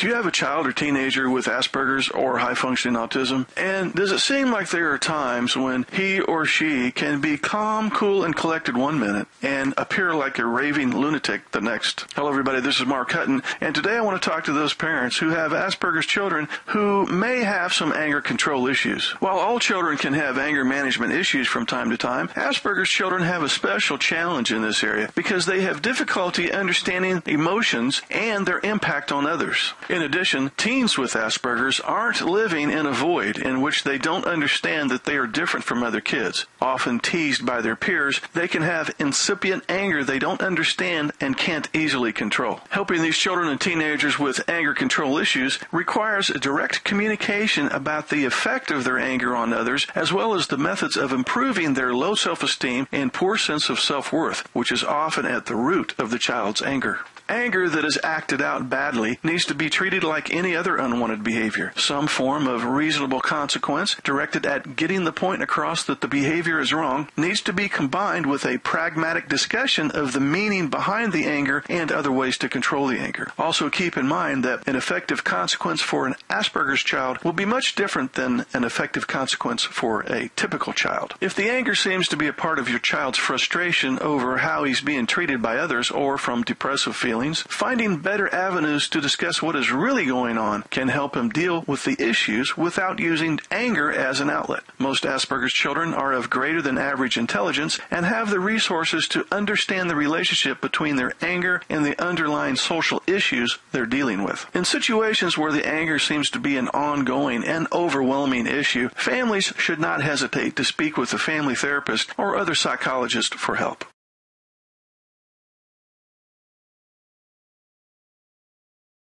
Do you have a child or teenager with Asperger's or high functioning autism? And does it seem like there are times when he or she can be calm, cool, and collected one minute and appear like a raving lunatic the next? Hello, everybody. This is Mark Hutten, and today I want to talk to those parents who have Asperger's children who may have some anger control issues. While all children can have anger management issues from time to time, Asperger's children have a special challenge in this area because they have difficulty understanding emotions and their impact on others. In addition, teens with Asperger's aren't living in a void in which they don't understand that they are different from other kids. Often teased by their peers, they can have incipient anger they don't understand and can't easily control. Helping these children and teenagers with anger control issues requires a direct communication about the effect of their anger on others, as well as the methods of improving their low self-esteem and poor sense of self-worth, which is often at the root of the child's anger. Anger that is acted out badly needs to be treated like any other unwanted behavior. Some form of reasonable consequence directed at getting the point across that the behavior is wrong needs to be combined with a pragmatic discussion of the meaning behind the anger and other ways to control the anger. Also keep in mind that an effective consequence for an Asperger's child will be much different than an effective consequence for a typical child. If the anger seems to be a part of your child's frustration over how he's being treated by others or from depressive feelings, feelings, finding better avenues to discuss what is really going on can help him deal with the issues without using anger as an outlet. Most Asperger's children are of greater than average intelligence and have the resources to understand the relationship between their anger and the underlying social issues they're dealing with. In situations where the anger seems to be an ongoing and overwhelming issue, families should not hesitate to speak with a family therapist or other psychologist for help.